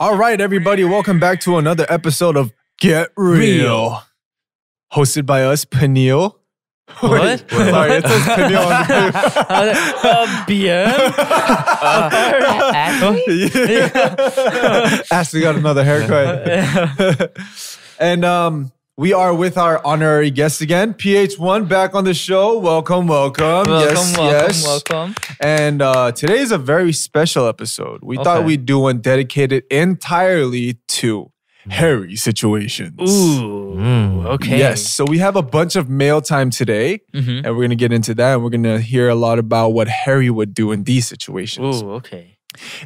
All right, everybody, welcome back to another episode of Get Real, Real. hosted by us, Peniel. What? Wait, sorry, it says Peniel on the paper. uh, BM? Yeah. Ashley got another haircut. and um, we are with our honorary guest again, PH1, back on the show. Welcome, welcome. welcome, yes, welcome, yes. welcome. And uh, today is a very special episode. We thought we'd do one dedicated entirely to hairy situations. Ooh, Mm. okay. Yes. So we have a bunch of mail time today, Mhm. and we're going to get into that. And we're going to hear a lot about what Harry would do in these situations. Ooh, okay.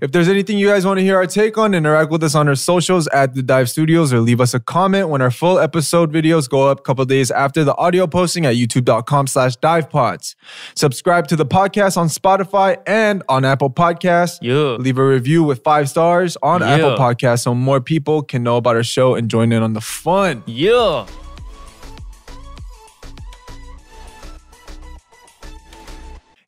If there's anything you guys want to hear our take on, interact with us on our socials at The Dive Studios or leave us a comment when our full episode videos go up a couple days after the audio posting at youtube.com slash divepods. Subscribe to the podcast on Spotify and on Apple Podcasts. Yeah. Leave a review with five stars on Yeah. Apple Podcasts so more people can know about our show and join in on the fun. Yeah.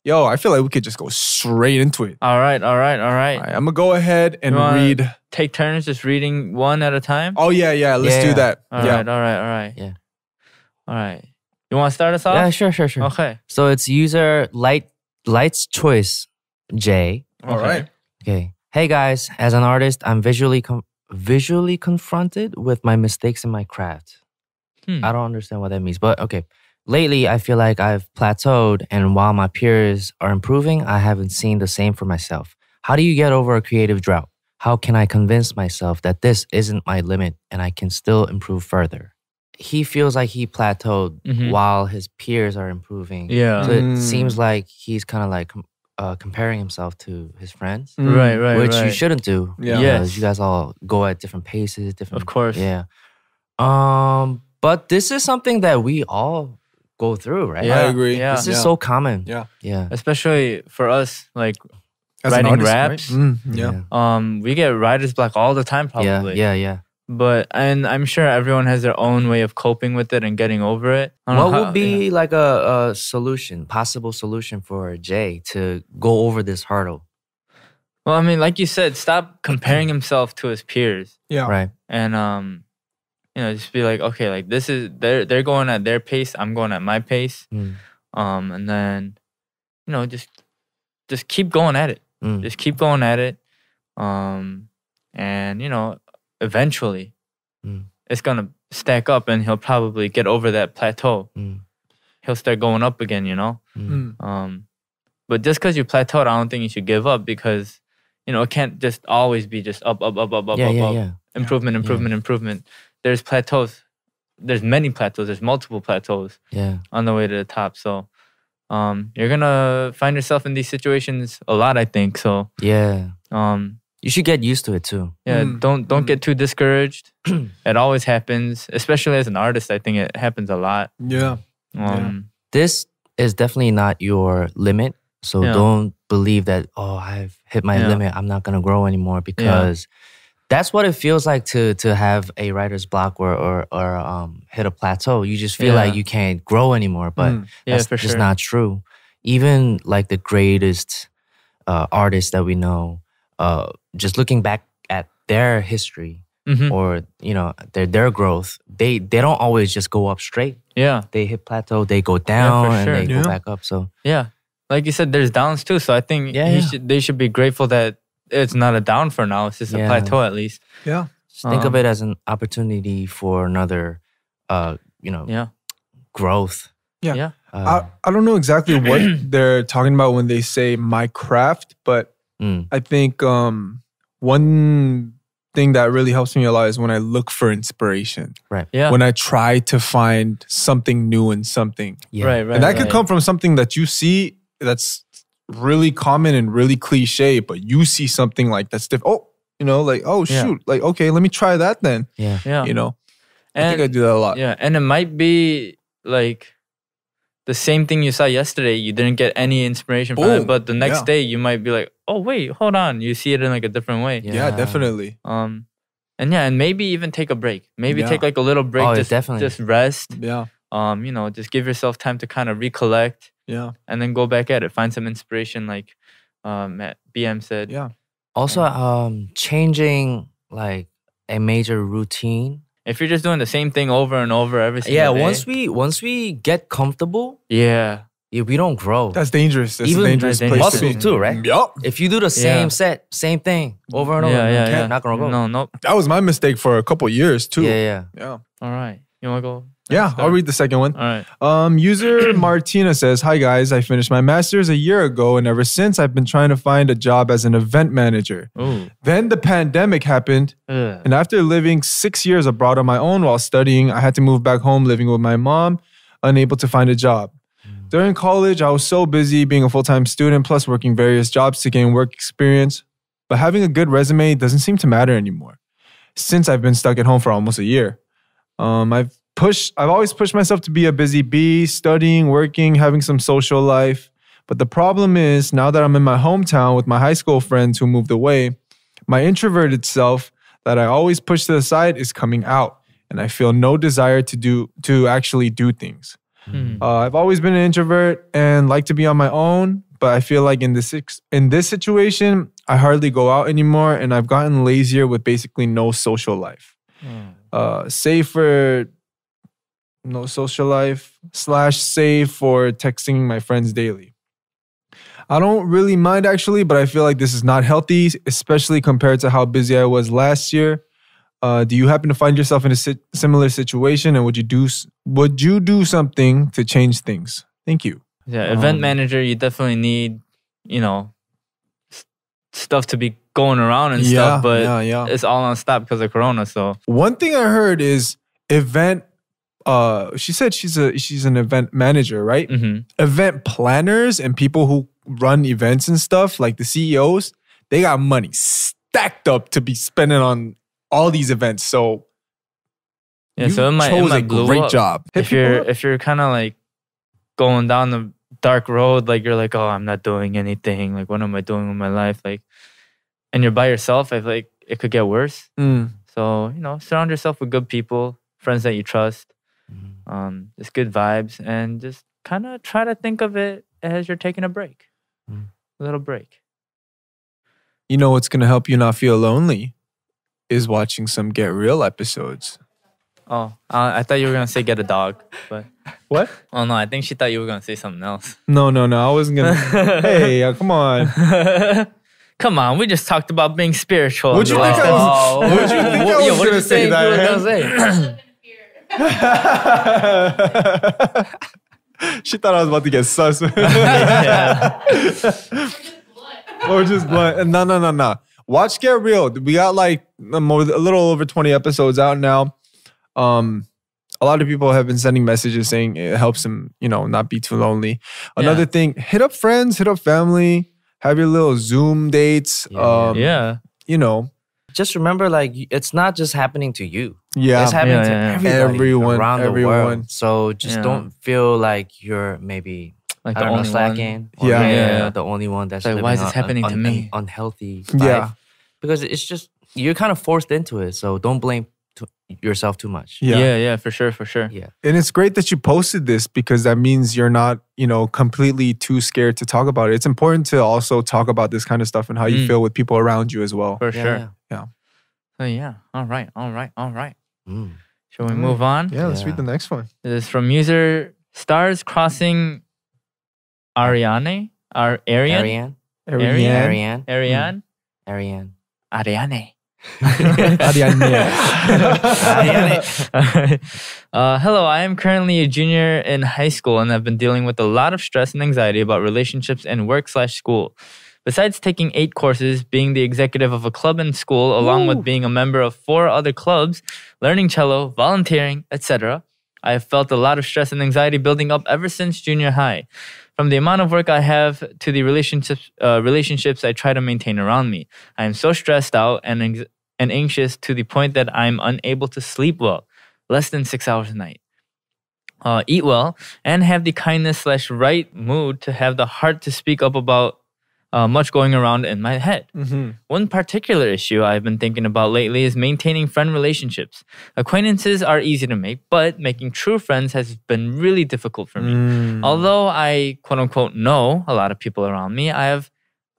Yo, I feel like we could just go straight into it. All right, all right, all right. All right, I'm gonna go ahead and You read. Take turns just reading one at a time? Oh yeah, yeah. Let's Yeah, do yeah. that. All yeah. right, all right, all right. Yeah. All right. You want to start us off? Yeah, sure, sure, sure. Okay. So it's user light light's choice J. All okay. right. Okay. Hey guys, as an artist, I'm visually com- visually confronted with my mistakes in my craft. Hmm. I don't understand what that means, but okay. Lately, I feel like I've plateaued, and while my peers are improving, I haven't seen the same for myself. How do you get over a creative drought? How can I convince myself that this isn't my limit and I can still improve further? He feels like he plateaued Mhm. while his peers are improving. Yeah. So it Mm. seems like he's kind of like uh, comparing himself to his friends, Mm. Right, right, which right. you shouldn't do. Yeah. Yes. you guys all go at different paces, different. Of course. Yeah. Um, but this is something that we all go through, right? I agree. Yeah. This is Yeah. so common. Yeah. Yeah. Especially for us, like, As Writing artist, right? raps? Mm, yeah. um, we get writer's block all the time, probably. Yeah. Yeah. yeah. But and I'm sure everyone has their own way of coping with it and getting over it. I don't What know would be yeah. like a, a solution, possible solution for Jay to go over this hurdle? Well, I mean, like you said, stop comparing himself to his peers, Yeah. Right. and um, you know, just be like, okay, like this is they're they're going at their pace, I'm going at my pace, Mm. um, and then, you know, just just keep going at it, Mm. just keep going at it, um, and you know, eventually, Mm. it's gonna stack up, and he'll probably get over that plateau. Mm. He'll start going up again, you know. Mm. Mm. Um, but just because you plateaued, I don't think you should give up because you know it can't just always be just up, up, up, up, up, Yeah. up, Yeah. up. Yeah. Improvement, improvement, improvement. There's plateaus. There's many plateaus. There's multiple plateaus Yeah. on the way to the top. So um, you're gonna find yourself in these situations a lot, I think. So Yeah. um, You should get used to it too. yeah, Mm, don't don't mm. get too discouraged. it always happens, especially as an artist. I think it happens a lot. Yeah. Um, this is definitely not your limit. So Yeah. don't believe that, oh, I've hit my Yeah. limit. I'm not gonna grow anymore because that's what it feels like to to have a writer's block or or, or um, hit a plateau. You just feel like you can't grow anymore. But Mm. yeah, that's just sure. not true. Even like the greatest uh, artists that we know, uh, just looking back at their history Mhm. or you know their their growth, they they don't always just go up straight. Yeah. They hit plateau, they go down, and sure. they Yeah. go back up. So Yeah, like you said, there's downs too. So I think Yeah, yeah. should, they should be grateful that it's not a down for now. It's just a plateau at least. Yeah. just think of Um, it as an opportunity for another, uh, you know, Yeah, growth. Yeah. Yeah. Uh, I, I don't know exactly what they're talking about when they say my craft, but mm, I think um, one thing that really helps me a lot is when I look for inspiration. Right. Yeah, When I try to find something new in something. yeah. right, right. and that could come from something that you see that's really common and really cliche, but you see something like that's different. Oh, you know, like, oh, Yeah. shoot. Like, okay, let me try that then. Yeah. Yeah, You know, I and think I do that a lot. yeah, and it might be like the same thing you saw yesterday. You didn't get any inspiration from Boom. it, but the next Yeah. day you might be like, oh wait, hold on. You see it in like a different way. Yeah, Yeah. definitely. Um, and yeah, and maybe even take a break. Maybe Yeah. take like a little break. Oh, just, definitely. Just rest. Yeah. Um, you know, just give yourself time to kind of recollect. Yeah. and then go back at it. Find some inspiration, like um, BM said. Yeah. Also, um, changing like a major routine. If you're just doing the same thing over and over every single Yeah, day, once we once we get comfortable, yeah, yeah, we don't grow. That's dangerous. That's Even a dangerous that's place muscles to be. too, right? Yup. If you do the same Yeah. set, same thing over and over, yeah, you yeah, can't, yeah. not gonna go. No, no. That was my mistake for a couple years too. Yeah, yeah. Yeah. All right, you wanna go? Yeah, I'll read the second one. All right. Um, user Martina says, Hi guys, I finished my master's a year ago, and ever since I've been trying to find a job as an event manager. Ooh. Then the pandemic happened, Ugh. and after living six years abroad on my own while studying, I had to move back home living with my mom, unable to find a job. During college, I was so busy being a full time student, plus working various jobs to gain work experience. But having a good resume doesn't seem to matter anymore since I've been stuck at home for almost a year. Um, I've pushed, I've always pushed myself to be a busy bee, studying, working, having some social life. But the problem is now that I'm in my hometown with my high school friends who moved away, my introverted self that I always push to the side is coming out, and I feel no desire to do to actually do things. Mhm. Uh, I've always been an introvert and like to be on my own, but I feel like in this in this situation, I hardly go out anymore, and I've gotten lazier with basically no social life. Mm. Uh, save for no social life slash save for texting my friends daily. I don't really mind actually, but I feel like this is not healthy, especially compared to how busy I was last year. Uh, do you happen to find yourself in a si- similar situation, and would you do would you do something to change things? Thank you. Yeah, event Um, manager, you definitely need, you know, s- stuff to be going around and stuff, but yeah, yeah. it's all on stop because of Corona. So One thing I heard is event. Uh, she said she's a she's an event manager, right? mhm. event planners and people who run events and stuff, like the CEOs, they got money stacked up to be spending on all these events. So yeah, you so it might, it chose might a great up. job. Hit If you're up. if you're kind of like going down the dark road, like you're like, oh, I'm not doing anything. Like, what am I doing with my life? Like, and you're by yourself. I feel like it could get worse. Mm, So you know, surround yourself with good people, friends that you trust. Um, just good vibes, and just kind of try to think of it as you're taking a break, Mm. a little break. you know what's gonna help you not feel lonely is watching some Get Real episodes. Oh, uh, I thought you were gonna say get a dog, but What? oh no, I think she thought you were gonna say something else. No, no, no. I wasn't gonna. hey, uh, come on. Come on, we just talked about being spiritual. What'd you and think all I that. was- what'd you think I was yeah, gonna say that, she thought I was about to get sus. Yeah. or just blunt. No, no, no, no. Watch Get Real. We got like a little over 20 episodes out now. Um, a lot of people have been sending messages saying it helps them, you know, not be too lonely. Another Yeah. thing, hit up friends, hit up family, have your little Zoom dates. Yeah. um, yeah, You know, Just remember, like it's not just happening to you. yeah. It's happening Yeah, to yeah, yeah. everybody Everyone, around the everyone. world. So just Yeah. don't feel like you're maybe like I the don't know only one. slacking. or Yeah. maybe Yeah. you're the only one that's Like, why is this a- happening to un- me? un- unhealthy. Yeah. because it's just you're kind of forced into it. So don't blame to yourself too much. Yeah. Yeah. yeah, for sure, for sure. Yeah. And it's great that you posted this because that means you're not, you know, completely too scared to talk about it. It's important to also talk about this kind of stuff and how you Mm. feel with people around you as well. For Yeah, sure. yeah. So yeah, all right, all right, all right. Mm. Shall we Mm. move on? Yeah, let's Yeah. read the next one. This is from user stars crossing Ariane. Ar- Ariane? Ariane. Ariane? Ariane. Uh, hello, I am currently a junior in high school and have been dealing with a lot of stress and anxiety about relationships and work slash school. Besides taking eight courses, being the executive of a club in school, along with being a member of four other clubs, learning cello, volunteering, etc., I have felt a lot of stress and anxiety building up ever since junior high. From the amount of work I have to the relationships, uh, relationships I try to maintain around me, I am so stressed out and anx- and anxious to the point that I'm unable to sleep well, less than six hours a night. Uh, eat well and have the kindness slash right mood to have the heart to speak up about uh, much going around in my head. Mhm. One particular issue I've been thinking about lately is maintaining friend relationships. Acquaintances are easy to make, but making true friends has been really difficult for me. Mm. Although I quote unquote know a lot of people around me, I have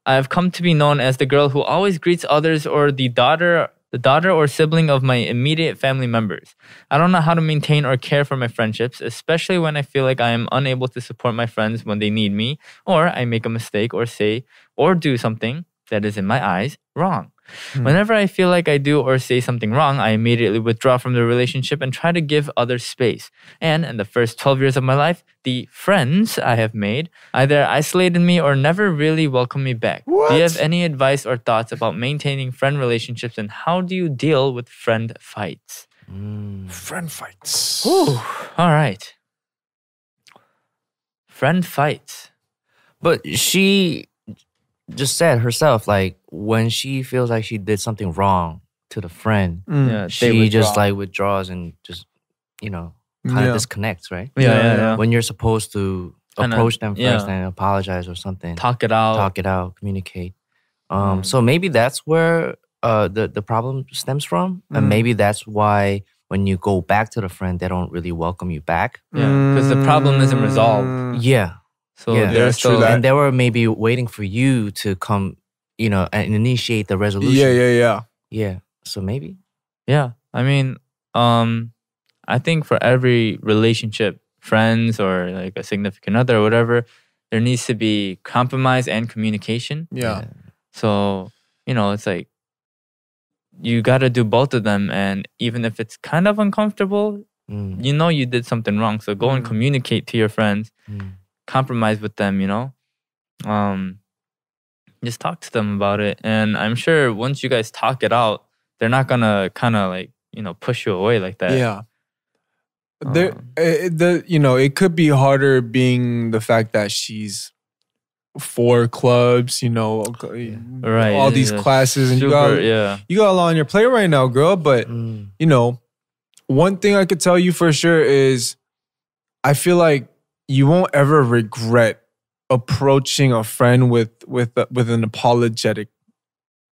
I have come to be known as the girl who always greets others or the daughter the daughter or sibling of my immediate family members. I don't know how to maintain or care for my friendships, especially when I feel like I am unable to support my friends when they need me, or I make a mistake or say or do something that is, in my eyes, wrong. Hmm. Whenever I feel like I do or say something wrong, I immediately withdraw from the relationship and try to give others space. And in the first 12 years of my life, the friends I have made either isolated me or never really welcomed me back. Do you have any advice or thoughts about maintaining friend relationships and how do you deal with friend fights? Mm. Friend fights. Ooh, all right. Friend fights. But she just said herself, like when she feels like she did something wrong to the friend, Mm. Yeah, she just like withdraws and just, you know, kind of disconnects, right? yeah, yeah, Yeah, yeah. When you're supposed to Kinda- approach them first yeah. and apologize or something, Talk it out. talk it out, communicate. Um, Mm. so maybe that's where uh the the problem stems from, Mm. and maybe that's why when you go back to the friend, they don't really welcome you back. Yeah, 'cause the problem isn't resolved. Mm. Yeah, So Yeah. there's Yeah, true that. and they were maybe waiting for you to come, you know, and initiate the resolution. Yeah, yeah, yeah. yeah. So maybe. Yeah. I mean, um, I think for every relationship, friends or like a significant other or whatever, there needs to be compromise and communication. Yeah. So, you know, it's like you got to do both of them. And even if it's kind of uncomfortable, Mm, you know you did something wrong. So go and Mm. communicate to your friends, mm, compromise with them, you know? Um, just talk to them about it. And I'm sure once you guys talk it out, they're not gonna kind of like, you know, push you away like that. Yeah. There, Um, eh, the you know, it could be harder being the fact that she's four clubs, you know, Right. all these yeah, classes, and you got yeah. you got a lot on your plate right now, girl. But mm, you know, one thing I could tell you for sure is I feel like you won't ever regret approaching a friend with with with an apologetic,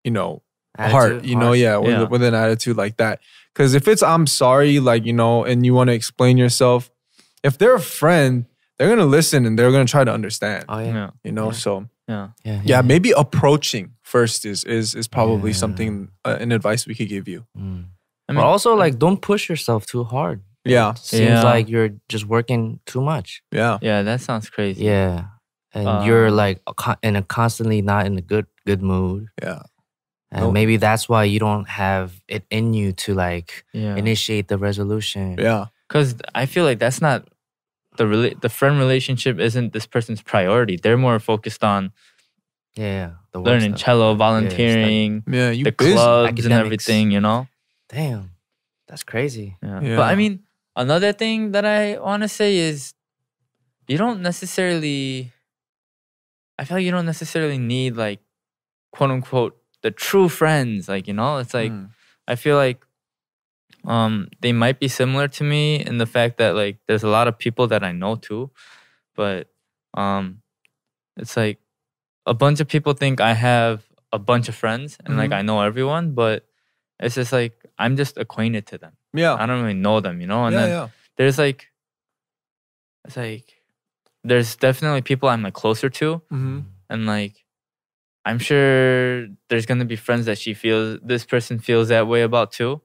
you know, heart. attitude, You know, yeah, with, Yeah. with an attitude like that. Because if it's I'm sorry, like you know, and you want to explain yourself, if they're a friend, they're gonna listen and they're gonna try to understand. Oh yeah. Yeah. You know, yeah. so Yeah. Yeah. yeah, maybe approaching first is is is probably Yeah. something uh, an advice we could give you. Mm. I but also, like, don't push yourself too hard. Yeah, It Seems Yeah. like you're just working too much. yeah, yeah, that sounds crazy. Yeah. And you're Um, like in a constantly not in a good good mood. yeah. And Nope. maybe that's why you don't have it in you to like Yeah. initiate the resolution. Yeah. Because I feel like that's not the rela- the friend relationship isn't this person's priority. They're more focused on Yeah. The learning stuff. cello, volunteering, Yeah, you the busy. clubs and everything, you know? Damn. That's crazy. Yeah. Yeah. But I mean, another thing that I want to say is you don't necessarily, I feel like you don't necessarily need like, quote unquote, the true friends. Like, you know, it's like, Mm. I feel like um they might be similar to me in the fact that like there's a lot of people that I know too, but um it's like a bunch of people think I have a bunch of friends and like Mhm. I know everyone, but it's just like I'm just acquainted to them. yeah, I don't really know them, you know? And yeah, then yeah. there's like it's like there's definitely people I'm like closer to Mm-hmm. and like i'm sure there's gonna be friends that she feels this person feels that way about too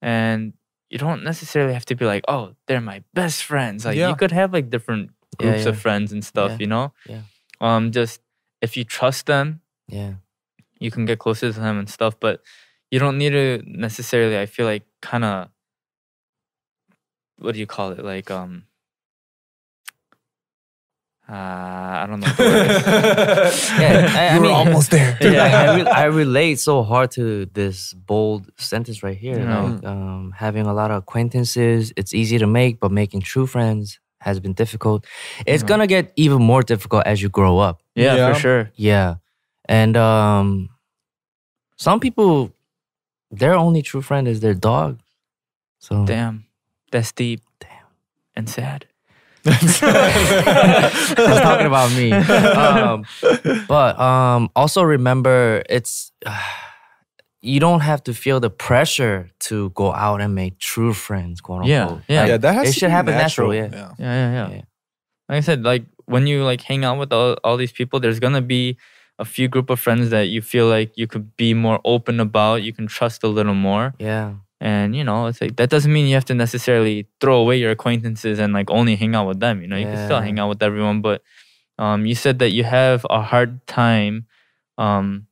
and you don't necessarily have to be like oh they're my best friends like Yeah. you could have like different groups of friends and stuff you know yeah. um just if you trust them Yeah. you can get closer to them and stuff but you don't need to necessarily i feel like kind of what do you call it like um uh, I don't know. what the word is. Yeah, I- I you were mean- almost there. Yeah. I, I, re- I relate so hard to this bold sentence right here. Yeah. Like, um, having a lot of acquaintances, it's easy to make, but making true friends has been difficult. It's Yeah. gonna get even more difficult as you grow up. yeah, Yeah. for sure. Yeah, and um, some people, their only true friend is their dog. So Damn, that's deep. Damn. and sad. I was talking about me. Um, but um, also remember, it's you don't have to feel the pressure to go out and make true friends, quote Yeah, unquote. yeah. Like, yeah, that has it to should be happen natural, yeah. yeah. Yeah, yeah, yeah. Yeah. Like I said, like when you like hang out with all, all these people, there's gonna be a few group of friends that you feel like you could be more open about, you can trust a little more. Yeah. And you know, it's like that doesn't mean you have to necessarily throw away your acquaintances and like only hang out with them. You know, you can still hang out with everyone. But um, you said that you have a hard time, um,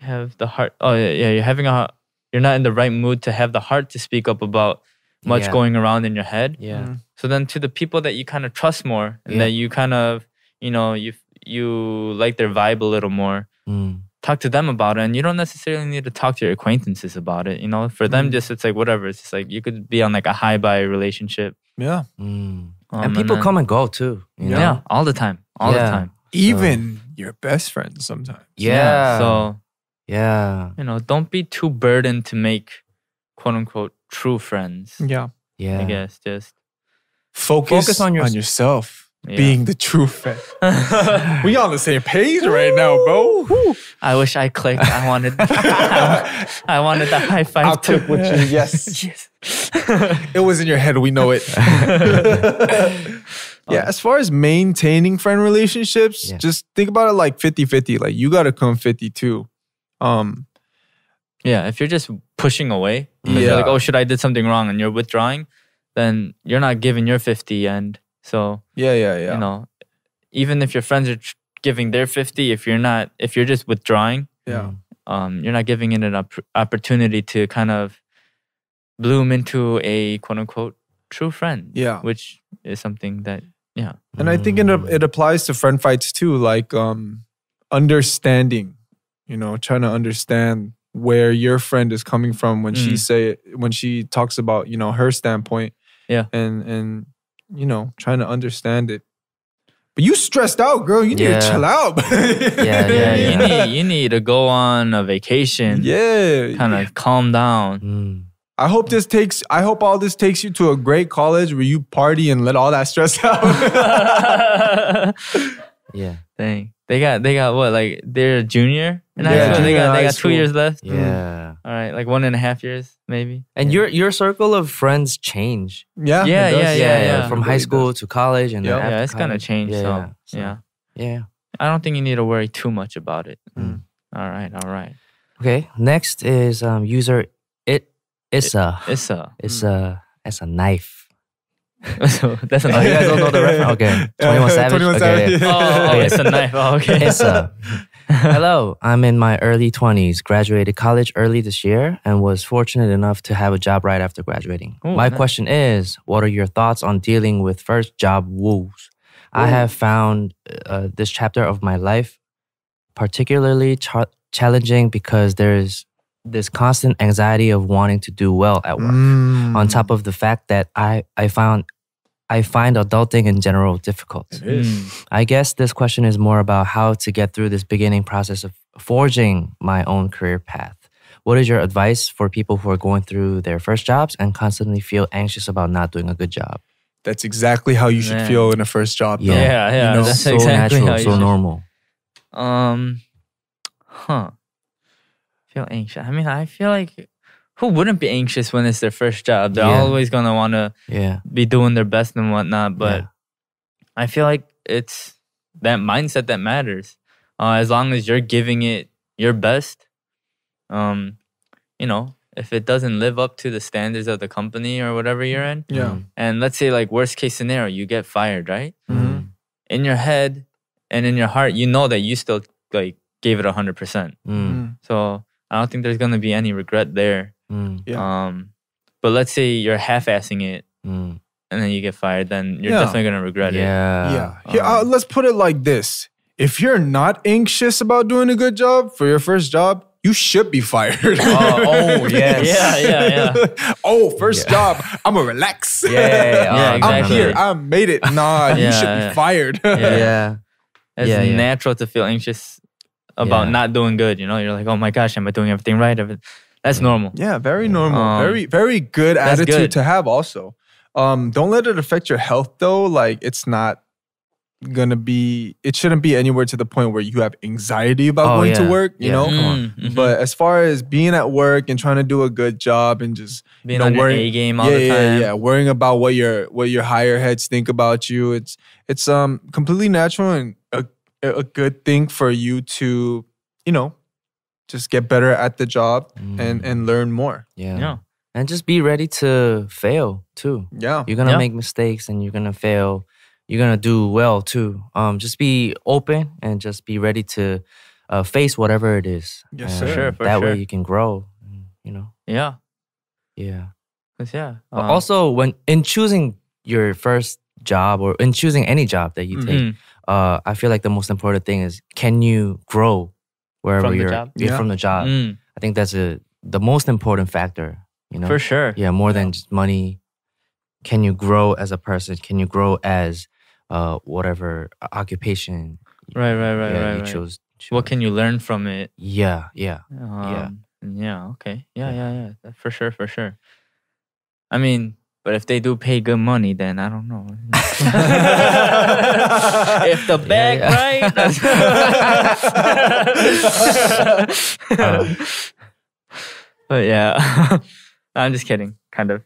have the heart. Oh yeah, yeah, you're having a. You're not in the right mood to have the heart to speak up about much Yeah. going around in your head. Yeah. Mm. So then, to the people that you kind of trust more and Yeah. that you kind of, you know, you you like their vibe a little more Mm. talk to them about it and you don't necessarily need to talk to your acquaintances about it you know for them Mm. just it's like whatever it's just like you could be on like a hi bye relationship Yeah. Mm. um, and people then- come and go too. You know? yeah all the time all Yeah. the time Even your best friends sometimes. Yeah. so yeah. you know don't be too burdened to make quote unquote true friends Yeah. Yeah. i guess just Focus, Focus on on, yourself Yeah. being the true friend. we on the same page right now, bro. Woo. i wish i clicked i wanted i wanted the high 5 I'll too click with you. Yes. yes It was in your head. We know it. yeah. As far as maintaining friend relationships, Yeah. just think about it like 50 50. Like you got to come 52. Um, Yeah, if you're just pushing away, Yeah. you're like, oh, should I did something wrong, and you're withdrawing, then you're not giving your fifty, and so yeah, yeah, yeah. you know, even if your friends are giving their fifty, if you're not, if you're just withdrawing, yeah. um, you're not giving it an opp- opportunity to kind of bloom into a quote unquote true friend. Yeah. which is something that yeah, And I think it, Mm. it applies to friend fights too, like um, understanding, you know, trying to understand where your friend is coming from when she Mm. say when she talks about, you know, her standpoint. Yeah. And and you know, trying to understand it. But you stressed out, girl. You need Yeah. to chill out. Yeah, yeah, yeah. you need you need to go on a vacation, Yeah. kind of calm down. Mm. I hope this takes I hope all this takes you to a great college where you party and let all that stress out. Yeah. Dang. They got they got what like they're a junior in high Yeah, school. They got they got two years left. Yeah. All right, like one and a half years maybe. And Yeah. your your circle of friends change. yeah. it Yeah, does. yeah, yeah, yeah. From high school to college and Yep. after yeah, it's gonna college. change. Yeah, so, yeah. So, yeah, Yeah. I don't think you need to worry too much about it. Mm. All right, all right. Okay. Next is um user it Issa. It's a It's a it's a knife. so that's a Oh, you guys don't know the reference? Okay. 21 Savage? 21 Okay, Savage. Oh, oh, Okay. it's a knife. Oh, okay. Issa. Hello, I'm in my early 20s, graduated college early this year, and was fortunate enough to have a job right after graduating. Ooh, my nice. question is what are your thoughts on dealing with first job woes? I have found uh, this chapter of my life particularly cha- challenging because there's this constant anxiety of wanting to do well at work Mm. on top of the fact that I, I found I find adulting in general difficult. It is. Mm. I guess this question is more about how to get through this beginning process of forging my own career path. What is your advice for people who are going through their first jobs and constantly feel anxious about not doing a good job? That's exactly how you should Man. feel in a first job. though. Yeah, yeah, know, that's so exactly natural, how you so should- normal. Um, huh. Feel anxious. I mean, I feel like who wouldn't be anxious when it's their first job? They're Yeah. always gonna want to Yeah. be doing their best and whatnot. But Yeah. I feel like it's that mindset that matters. Uh, as long as you're giving it your best, um, you know, if it doesn't live up to the standards of the company or whatever you're in, Yeah. and let's say like worst case scenario, you get fired, right? Mhm. In your head and in your heart, you know that you still like gave it hundred percent. Mm. Mm. So I don't think there's gonna be any regret there. Mm. Yeah. Um, but let's say you're half-assing it Mm. and then you get fired, then you're Yeah. definitely gonna regret it. Yeah. yeah. Here, uh, let's put it like this: If you're not anxious about doing a good job for your first job, you should be fired. oh, yes. Yeah, yeah, yeah. oh, first job. I'm gonna relax. Yeah, yeah, yeah. Yeah, Oh, I'm here. I made it. Nah, you should yeah. be fired. Yeah. Yeah. It's Yeah, yeah. natural to feel anxious about Yeah. not doing good. You know, you're like, oh my gosh, am I doing everything right? Everyth- That's normal. Yeah, very normal. Um, very, very good attitude good. to have also. Um, don't let it affect your health though. Like it's not gonna be it shouldn't be anywhere to the point where you have anxiety about Oh, going to work, you Yeah. know? Come on. Mm, mhm. But as far as being at work and trying to do a good job and just being you know, worrying- A game all yeah, the time. yeah, worrying about what your what your higher heads think about you, it's it's um completely natural and a a good thing for you to, you know, just get better at the job and Mm. and learn more. yeah. Yeah. And just be ready to fail too. Yeah. You're gonna Yeah. make mistakes and you're gonna fail. You're gonna do well too. Um, just be open and just be ready to uh, face whatever it is. Yes, And sir. Sure, for that sure. way you can grow. You know. Yeah. Yeah. 'Cause, yeah. Um, also, when in choosing your first job or in choosing any job that you take, mhm. uh, I feel like the most important thing is can you grow wherever From you're job? yeah, Yeah. from the job. Mm, I think that's a the most important factor. You know, for sure. yeah, more than just money. Can you grow as a person? Can you grow as uh, whatever occupation Right, right, right, yeah, right, you right. chose? What can you learn from it? Yeah, yeah, Um, yeah. Okay. Yeah, Yeah. yeah, yeah. For sure, for sure. I mean, but if they do pay good money, then I don't know. if the bag yeah. right. Uh. but yeah, I'm just kidding. Kind of.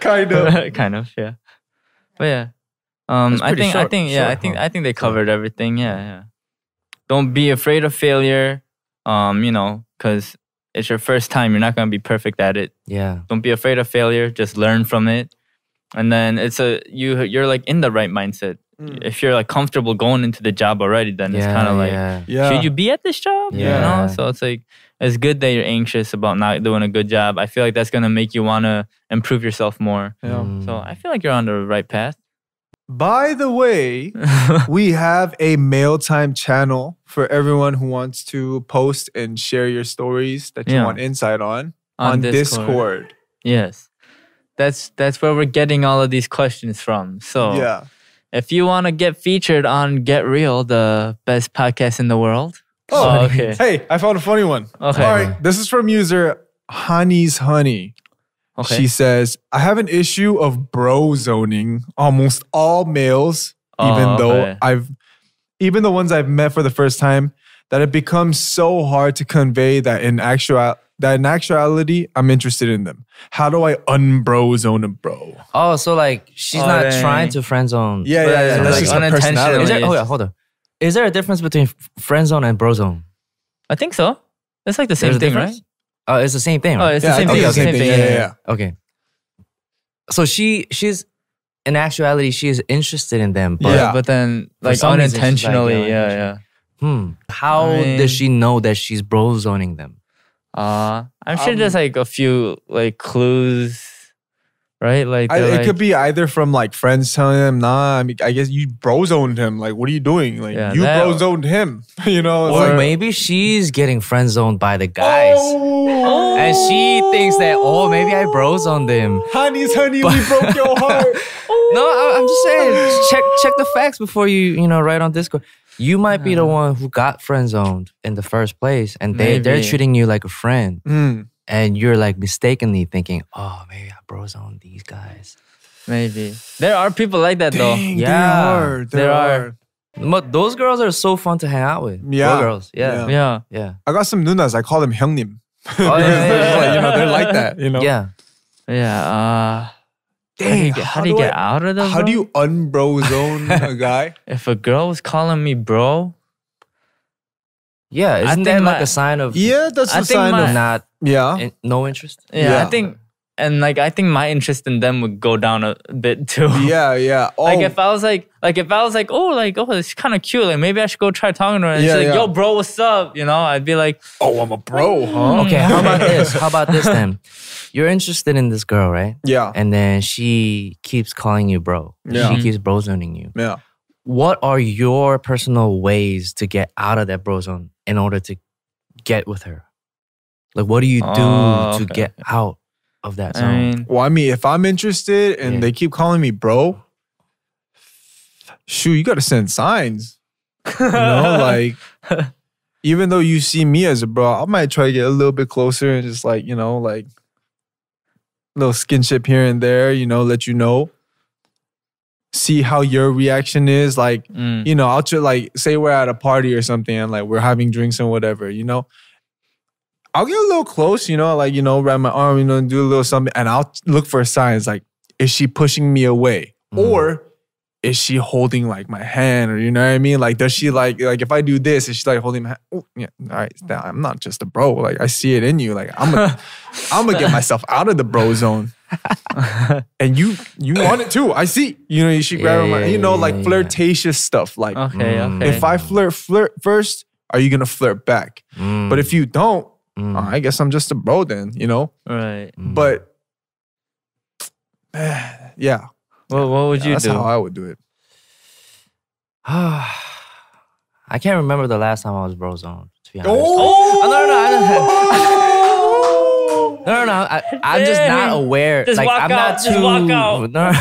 kind of. kind of. Yeah. But yeah. Um, I think I think yeah I think huh? I think they covered everything. Yeah, yeah. Don't be afraid of failure. Um, you know, because it's your first time. You're not gonna be perfect at it. yeah, Don't be afraid of failure. Just learn from it. And then it's a you you're like in the right mindset. Mm. If you're like comfortable going into the job already, then it's kind of like yeah. Yeah. should you be at this job? You know? So it's like it's good that you're anxious about not doing a good job. I feel like that's gonna make you wanna improve yourself more. Yeah. Mm. So I feel like you're on the right path. By the way, we have a mail time channel for everyone who wants to post and share your stories that you Yeah. want insight on on, Discord. Yes. That's that's where we're getting all of these questions from. So Yeah. if you want to get featured on Get Real, the best podcast in the world. Oh, oh okay. Hey, I found a funny one. Okay. All right. This is from user Honey's Honey. Okay. She says, I have an issue of bro zoning almost all males, even Oh, though okay. I've even the ones I've met for the first time, that it becomes so hard to convey that in actual that in actuality I'm interested in them. How do I unbro zone a bro? Oh, so like she's Oh, not dang. trying to friend zone. Yeah, yeah, yeah. it's That's like just her unintentionally. Is there, oh yeah, hold on. Is there a difference between f- friend zone and bro zone? I think so. It's like the same There's thing, right? Difference? Oh, it's the same thing. Oh, it's Yeah, the I same thing. it's the same thing. Yeah, yeah, yeah. okay. So she she's in actuality she is interested in them, but Yeah. But then, like some reason, she's like, unintentionally, yeah, yeah, yeah. hmm, how I mean- does she know that she's bro zoning them? Uh, I'm sure Um, there's like a few like clues, right? Like, I, they're it like- could be either from like friends telling him, nah, I mean, I guess you bro zoned him. Like, what are you doing? Like, Yeah, you that- bro zoned him. you know? It's Or like, maybe she's getting friend zoned by the guys. Oh, And she thinks that, oh, maybe I bros on them. honey's honey, we broke your heart. No, I, I'm just saying, check check the facts before you, you know, write on Discord. You might be the one who got friend zoned in the first place, and they they're treating you like a friend, Mm. And you're like mistakenly thinking, oh, maybe I bros on these guys. maybe there are people like that though. Dang, Yeah, there are. There, there are. are. But those girls are so fun to hang out with. Bro Yeah. girls, yeah, Yeah. Yeah, yeah, I got some nunas. I call them hyungnim. Oh, yeah, yeah, They're yeah. like, you know, they're like that. You know. yeah. yeah. Uh, how do you Dang, get, how how do you get I- out of those? How do you unbro zone a guy? If a girl was calling me bro, Yeah, isn't think that like my- a sign of Yeah, that's I a sign my- of not yeah. in, no interest? yeah, Yeah. I think, and like I think my interest in them would go down a bit too. Yeah, yeah. Oh, Like if I was like, like if I was like, oh, like oh, it's kind of cute. Like maybe I should go try talking to her. And Yeah, she's like, yeah. yo, bro, what's up? You know, I'd be like, oh, I'm a bro, huh? Okay, how about this? How about this then? You're interested in this girl, right? Yeah, And then she keeps calling you bro. Yeah. She keeps bro zoning you. yeah. What are your personal ways to get out of that bro zone in order to get with her? Like, what do you do Oh, to get out of that I zone? mean, Well, I mean, if I'm interested and Yeah. they keep calling me bro, shoot, you got to send signs. You know, like even though you see me as a bro, I might try to get a little bit closer and just like you know, like little skinship here and there. You know, let you know. See how your reaction is. Like mm, you know, I'll try, like say we're at a party or something and like we're having drinks and whatever, you know. I'll get a little close, you know, like you know, wrap my arm, you know, do a little something, and I'll look for signs like, is she pushing me away, Mm. or is she holding like my hand or you know what I mean? Like, does she like like if I do this, is she like holding my hand? Oh, yeah, all right, I'm not just a bro. Like I see it in you. Like I'm gonna I'm gonna get myself out of the bro zone. and you you want it too. I see. You know, you should grab Yeah, my you know, like yeah. flirtatious stuff. Like Okay, Mm. okay. if I flirt flirt first, are you gonna flirt back? Mm, But if you don't, mm, uh, I guess I'm just a bro then, you know? right. mm. But yeah, What what would you that's do? how I would do it. I can't remember the last time I was bro zone. To be honest. Oh, no, no, I No, no, no. I, I'm just not aware. Just like walk I'm out, not just too. walk out. No,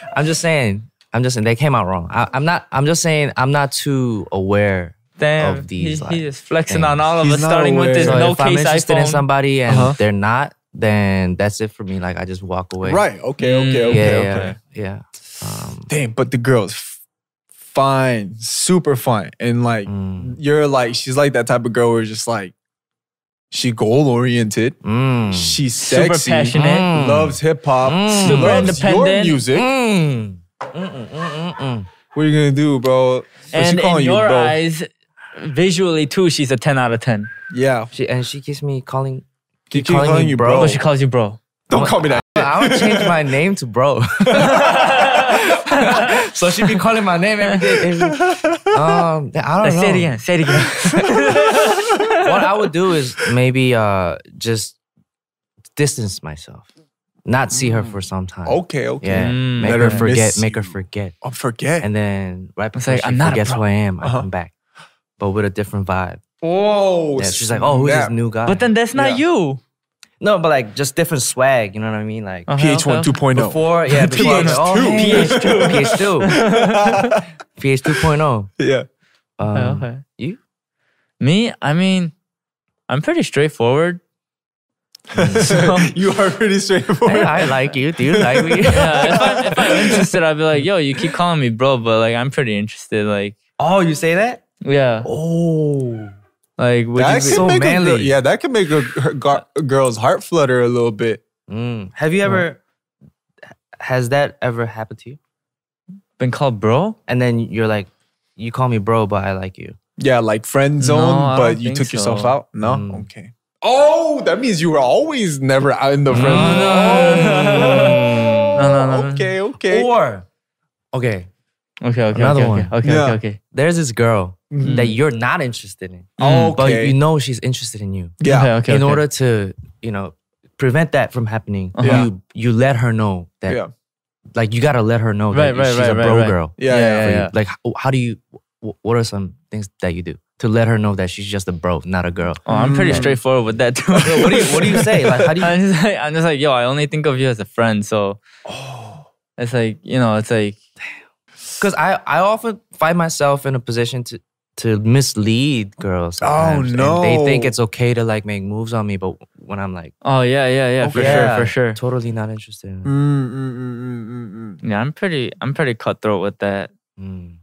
I'm just saying. I'm just saying they came out wrong. I, I'm not. I'm just saying I'm not too aware. Damn, of these, he, like, he just flexing things. on all of He's us, not starting with aware. this So no if I'm interested iPhone. in somebody and Uh-huh. they're not, then that's it for me. Like I just walk away. Right. Okay. Okay. Mm. Yeah. Okay. yeah, okay. Yeah. Um, Damn, but the girl's fine, super fine, and like mm, you're like she's like that type of girl where it's just like she goal oriented, mm, she's Super sexy, passionate. Mm. loves hip hop, Mm. Super loves your independent. music. mm, mm, mm, mm. What are you gonna do, bro? What's she and in calling you, your bro? eyes, visually too, she's a 10 out of 10. Yeah, She and she keeps me calling. keep calling calling, you you, bro. bro. But she calls you bro. Don't call me that. I would change my name to bro. so she be calling my name every day. Every, um, I don't Like, know. say it again. Say it again. What I would do is maybe uh just distance myself, not see her for some time. Okay, okay. Yeah, Mm. make Let her her forget. Make her you. forget, Oh, forget. and then right before like, she I'm not a forgets bro. who I am, I Uh-huh. come back, but with a different vibe. Whoa. Yeah, she's like, "Oh, who's this new guy?" but then that's not Yeah. you. No, but like just different swag. You know what I mean? Like Okay, PH1 okay. 2.0. before, yeah, before I'm like, oh, PH2. hey, PH2, PH2, PH2.0. yeah. Um, Okay, okay. You? Me, I mean, I'm pretty straightforward. So- you are pretty straightforward. Hey, I like you. Do you like me? Yeah, if, I'm, if I'm interested, I'll be like, yo, you keep calling me bro, but like, I'm pretty interested. Like, oh, you say that? yeah. Oh. Like, would that you be, so make a girl, yeah, that could make a, her gar- a girl's heart flutter a little bit. Mm. Have you ever, has that ever happened to you? been called bro? And then you're like, you call me bro, but I like you. Yeah, like friend zone, No, but you think took yourself out. No, Mm. okay. Oh, that means you were always never out in the friend zone. no. Oh, No, no, no. Okay, okay. Or, okay, Okay, okay, Another okay, one. okay, okay, Yeah. okay, okay. there's this girl Mhm. that you're not interested in, Oh, but you know she's interested in you. yeah. Okay, okay, in okay. order to, you know, prevent that from happening, Uh-huh. you you let her know that, Yeah. like, you gotta let her know that right, she's right, a bro right. girl. Yeah, Yeah, yeah. for yeah. Like, how, how do you? What are some things that you do to let her know that she's just a bro, not a girl? Oh, I'm pretty Mm. straightforward with that too. what do you What do you say? Like, how do you? I'm just like, I'm just like, yo, I only think of you as a friend. So Oh. it's like, you know, it's like, Because I I often find myself in a position to to mislead girls. Oh and they think it's okay to like make moves on me, but when I'm like, oh yeah, yeah, yeah, for yeah, sure, for sure. totally not interested. Mm, mm, mm, mm, mm, mm. Yeah, I'm pretty, I'm pretty cutthroat with that. Mm.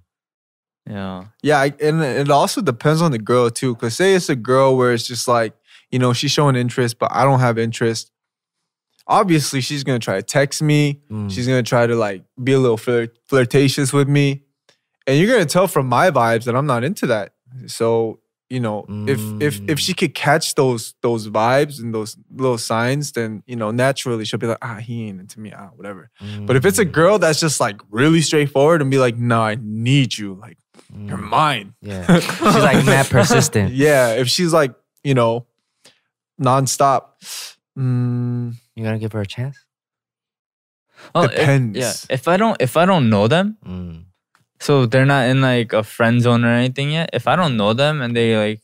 Yeah. Yeah, I, and it also depends on the girl too. Cause say it's a girl where it's just like, you know, she's showing interest, but I don't have interest. Obviously, she's gonna try to text me. Mm. She's gonna try to like be a little flirt- flirtatious with me, and you're gonna tell from my vibes that I'm not into that. So you know, if if if she could catch those those vibes and those little signs, then you know, naturally she'll be like, ah, he ain't into me, ah, whatever. But if it's a Mm. girl that's just like really straightforward and be like, nah, I need you, like you're Mm. mine. yeah, she's like mad persistent. Yeah, if she's like, you know, nonstop. Mm, You gonna give her a chance? If- Depends. yeah. If I don't, if I don't know them, Mm. So they're not in like a friend zone or anything yet. If I don't know them and they like,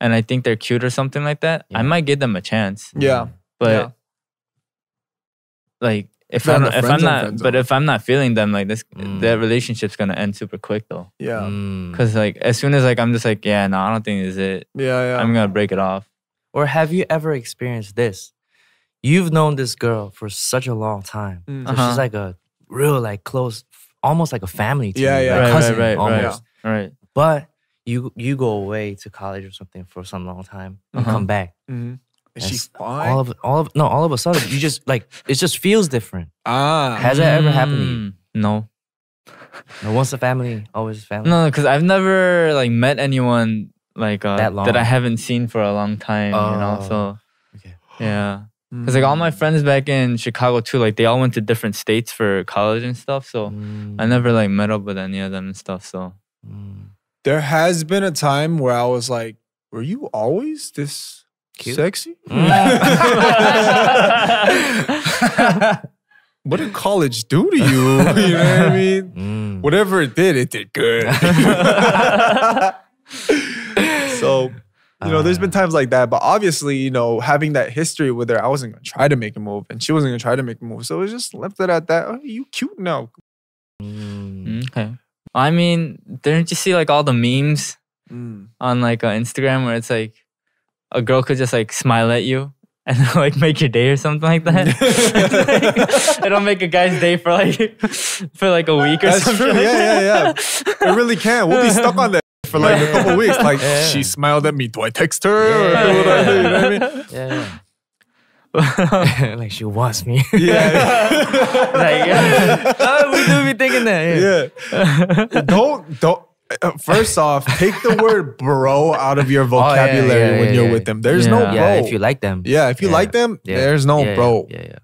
and I think they're cute or something like that, Yeah. I might give them a chance. yeah. But Yeah. like, if They're I'm not if I'm not, but if I'm not feeling them, like this, Mm. that relationship's gonna end super quick though. Yeah. Mm. Cause like as soon as like I'm just like, yeah, no, I don't think is it. Yeah. Yeah. I'm gonna break it off. Or have you ever experienced this? You've known this girl for such a long time. Mm. So Uh-huh. she's like a real, like close, almost like a family to Yeah, you, yeah. like Right, cousin right, right, right. almost. Right. But you you go away to college or something for some long time and Uh-huh. come back. Mhm. Is she fine? All of all of no, all of a sudden you just like it just feels different. ah. Has that ever happened to you? Mm, No. No, once a family, always a family. No, because I've never like met anyone like uh, That that, I haven't seen for a long time. you know, Oh, so okay. yeah. Because like all my friends back in Chicago too, like they all went to different states for college and stuff. So Mm, I never like met up with any of them and stuff. So mm. There has been a time where I was like, "Were you always this Cute? sexy?" what did college do to you? you know what I mean? Mm. Whatever it did, it did good. so, you know, there's been times like that, but obviously, you know, having that history with her, I wasn't gonna try to make a move, and she wasn't gonna try to make a move. So it was just left it at that. Oh, you cute now. Mm. okay. I mean, didn't you see like all the memes Mm. on like uh, Instagram where it's like a girl could just like smile at you and like make your day or something like that. It'll make a guy's day for like for like a week or That's something. true. like Yeah, yeah, yeah. It really can. We'll be stuck on that for like a couple weeks. Like Yeah. she smiled at me. Do I text her? Or Yeah. do what I do? You know what I mean? Yeah. yeah. like she wants me. Yeah. Like, oh, we do be thinking that. Yeah. yeah. Don't don't. uh, First off, take the word bro out of your Oh, yeah, vocabulary yeah, when you're yeah. with them. There's no bro. Yeah, if you like them. Yeah, if you Yeah. like them, Yeah. there's no yeah, bro. Yeah, yeah.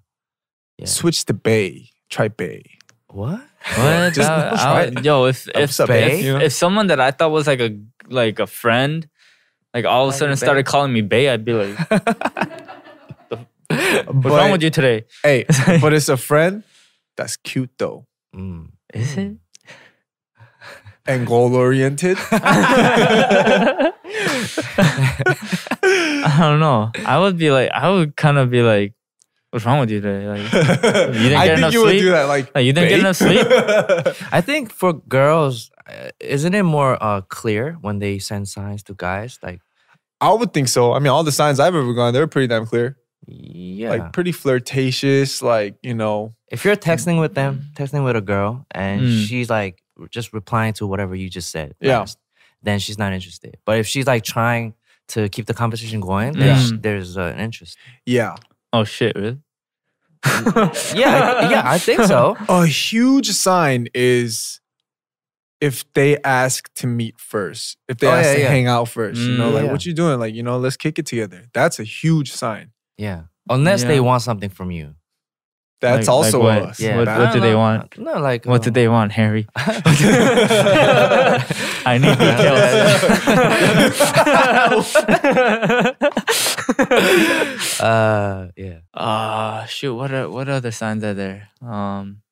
yeah. Switch to bay. Try bay. What? What? Just I- I try yo, if if, What's up, if, know? if someone that I thought was like a like a friend, like all of a sudden started calling me Bay, I'd be like, "What's wrong with you today?" Hey, but it's a friend that's cute though Mm. Is it? and goal oriented. I don't know. I would be like, I would kind of be like, "What's wrong with you today?" Like, didn't I get think enough you would sleep? do that. Like, Like, you didn't get enough sleep? I think for girls, uh, isn't it more uh, clear when they send signs to guys? Like, I would think so. I mean, all the signs I've ever gone, they're pretty damn clear. yeah. Like pretty flirtatious. Like you know, if you're texting with them, texting with a girl, and Mm. she's like just replying to whatever you just said, Yeah. last, then she's not interested. But if she's like trying to keep the conversation going, Yeah. sh- there's uh, an interest. yeah. Oh shit! Really? Yeah, I- yeah, I think so. A huge sign is if they ask to meet first. If they Oh, ask yeah, to yeah. hang out first. You know, Mm. like Yeah. what you doing? Like you know, let's kick it together. That's a huge sign. Yeah, unless they Yeah. want something from you. That's Like- also like a what? Yeah, What- bad- what do don't they know. want? No, like What uh, did they want, Harry? I need details. Uh, yeah. Ah, shoot. What are what other signs are there? Um,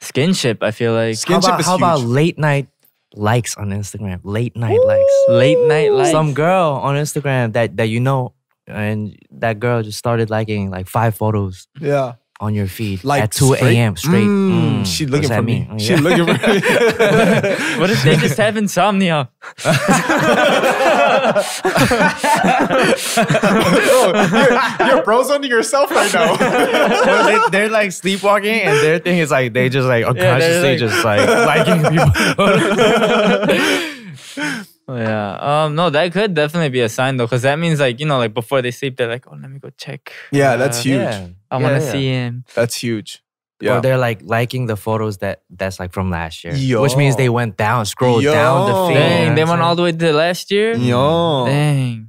skinship. I feel like Skin- How about, is how about huge. late night likes on Instagram? Late night likes. late night lights. Some girl on Instagram that that you know, and that girl just started liking like five photos Yeah. On your feed Like at two a.m. straight. Mm, Mm, she looking for me. mean? Oh, She yeah. looking for me. what if they just have insomnia? Bro, you're, you're bro-zoning yourself right now. Well, they, they're like sleepwalking, and their thing is like they just like unconsciously like- just like liking people. Oh, yeah. Um. No, that could definitely be a sign though, because that means like you know, like before they sleep, they're like, oh, let me go check. yeah, that's Uh, huge. Yeah. I Yeah, want to yeah. see him. That's huge. Or Yeah. they're like liking the photos that that's like from last year, which means they went down, scrolled Yo. down the feed. Dang, they went all the way to last year. Yo. Dang,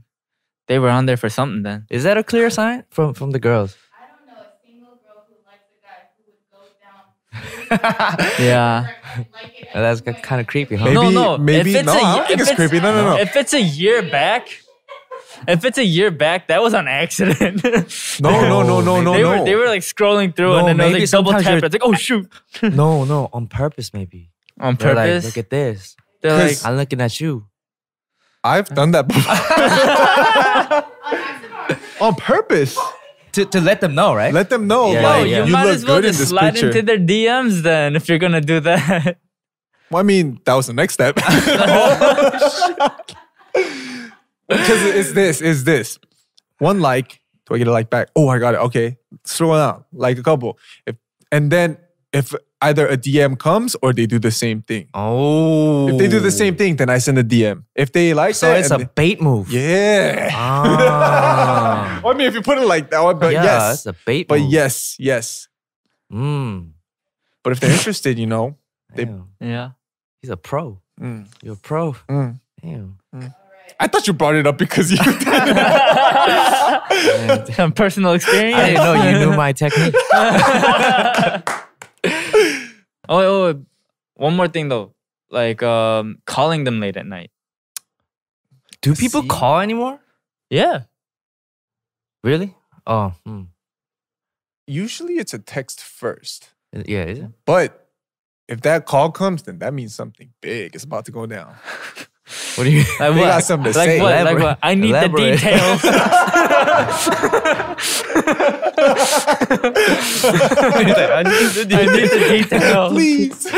they were on there for something then. Is that a clear sign from from the girls? I don't know a single girl who likes a guy who would go down. Yeah. like it That's kind of creepy, huh? Maybe, no, no. maybe, if it's no, a, I don't think if it's creepy. No, no, no. If it's a year back, if it's a year back, that was on accident. No, no, no, no, no, they no. were they were like scrolling through No, and then they maybe was like double sometimes tap. It's like oh shoot, no, no, on purpose maybe. on They're like, purpose. look at this. They're like, 'Cause- I'm looking at you. I've done that before. On purpose. To, to let them know, right? Let them know. Yeah, yo, like, yeah. you, might look as well good in just slide picture. into their DMs then if you're gonna do that. Well, I mean, that was the next step. Because it's this, it's this. One like, do I get a like back? Oh, I got it. Okay. Throw it out. like a couple. If and then if either a DM comes or they do the same thing. oh. If they do the same thing, then I send a DM. If they like So that, it's a and bait move. yeah. Ah. I mean, if you put it like that, but yeah, yes, it's a bait but move. yes, yes. Mm. But if they're interested, you know, They- Damn. Yeah. He's a pro. Mm, You're a pro. mm. Damn. I thought you brought it up because you did. Some personal experience. I didn't know you knew my technique. Oh, oh, oh, one more thing though, like um, calling them late at night. Do people See? call anymore? Yeah. Really? Oh, hmm. Usually it's a text first. yeah. Is it? But if that call comes, then that means something big is about to go down. What do you? Like what? got something to like say. What? Like what? I need Elaborate. the details. I need the details. I need the details. Please.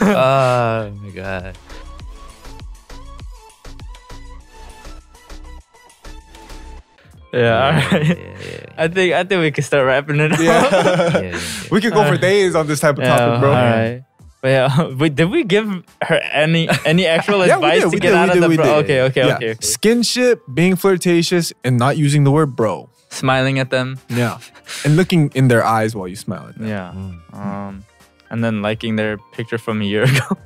oh my god. Yeah. All right. yeah, yeah, I think I think we can start wrapping it up. Yeah. we could go for days on this type of topic, bro. All right. But yeah, wait, did we give her any any actual Yeah, advice did, to we get did, out we of did, the we bro? Okay, okay, Yeah. okay, okay. Skinship, being flirtatious, and not using the word bro. Smiling at them. Yeah. and looking in their eyes while you smile at them. Yeah. Mm. Um, and then liking their picture from a year ago.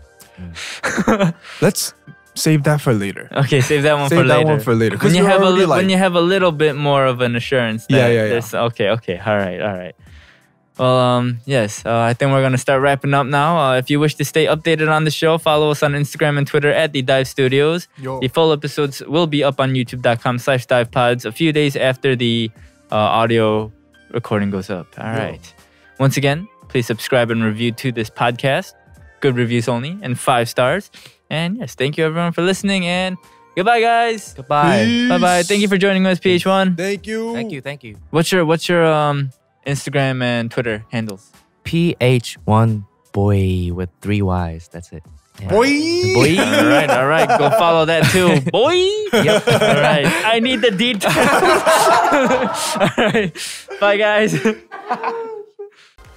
Let's save that for later. okay, save that one Save for that later. one for later. When Because you have a already li- like, when you have a little bit more of an assurance. That Yeah, yeah, yeah. this- Okay, okay, all right, all right. Well, um, yes, uh, I think we're gonna start wrapping up now. Uh, if you wish to stay updated on the show, follow us on Instagram and Twitter at the Dive Studios. Yo. The full episodes will be up on youtube.com slash divepods a few days after the uh, audio recording goes up. All Yo. right. Once again, please subscribe and review to this podcast. Good reviews only and five stars. And yes, thank you everyone for listening and goodbye guys. Goodbye. Bye bye. Thank you for joining us, PH1. Thank you. Thank you. Thank you. What's your what's your um Instagram and Twitter handles? PH1 boy with three Y's. That's it. Yeah. Boy. Boy. All right, all right. Go follow that too. Boy. Yep. All right. I need the details. all right. Bye guys.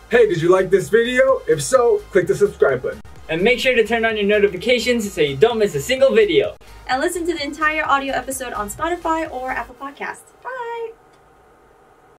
Hey, did you like this video? If so, click the subscribe button. And make sure to turn on your notifications so you don't miss a single video. and listen to the entire audio episode on Spotify or Apple Podcasts.